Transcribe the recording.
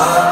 아.